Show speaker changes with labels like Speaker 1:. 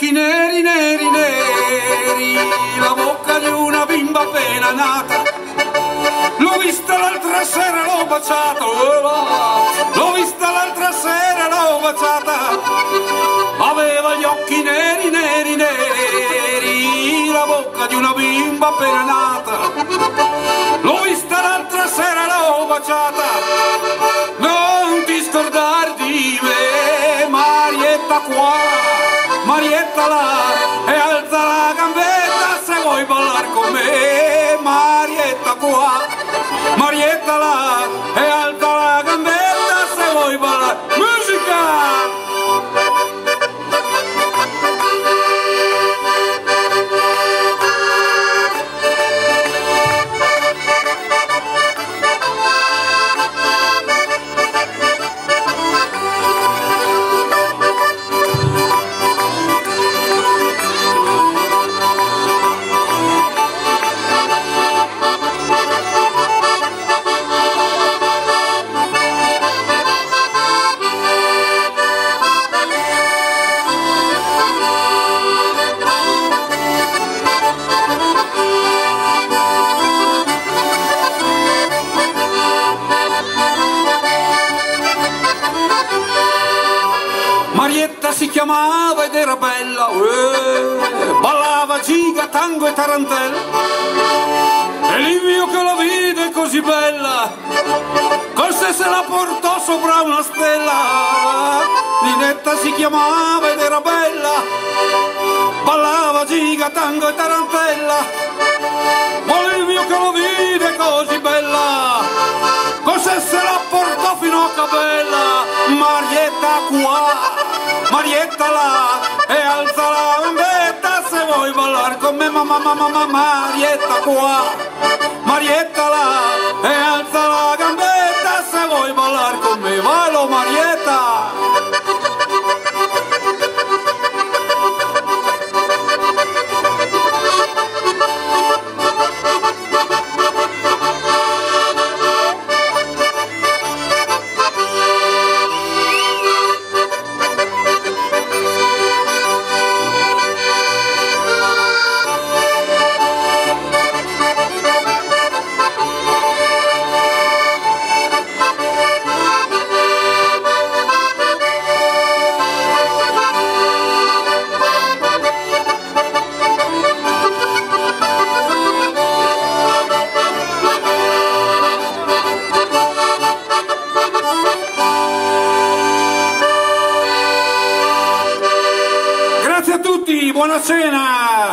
Speaker 1: occhi neri, neri, neri, la bocca di una bimba appena nata. L'ho vista l'altra sera, l'ho baciato, l'ho vista l'altra sera, l'ho baciata. Aveva gli occhi neri, neri, neri, la bocca di una bimba appena nata. L'ho vista l'altra sera, l'ho baciata. Non ti scordare di me, Marietta qua. Marietta e alza la gambetta se vuoi ballare con me Marietta qua. Marietta là e Marietta si chiamava ed era bella, uè, ballava giga, tango e tarantella. E Livio che la vide così bella, col sé se la portò sopra una stella. Ninetta si chiamava ed era bella, ballava giga, tango e tarantella. Olivio che la vide così bella, col sé se la portò fino a Capella. Qua. Marietta e alza la gambetta se vuoi ballare con me mamma mamma mamma Marietta qua buonasera!